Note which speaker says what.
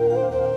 Speaker 1: Música